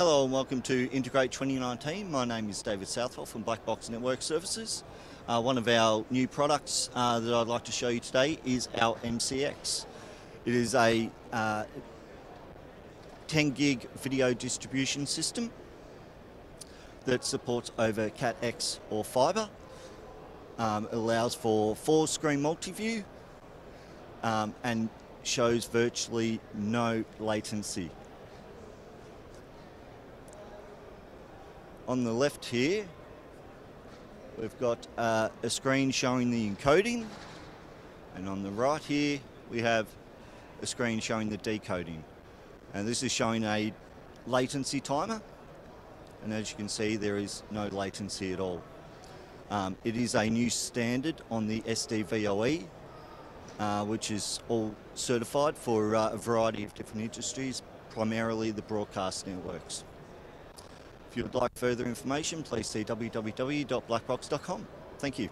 Hello and welcome to Integrate 2019. My name is David Southwell from Black Box Network Services. Uh, one of our new products uh, that I'd like to show you today is our MCX. It is a uh, 10 gig video distribution system that supports over Cat-X or fibre. Um, it allows for four screen multi-view um, and shows virtually no latency. On the left here, we've got uh, a screen showing the encoding, and on the right here, we have a screen showing the decoding. And this is showing a latency timer, and as you can see, there is no latency at all. Um, it is a new standard on the SDVOE, uh, which is all certified for uh, a variety of different industries, primarily the broadcast networks. If you would like further information, please see www.blackbox.com. Thank you.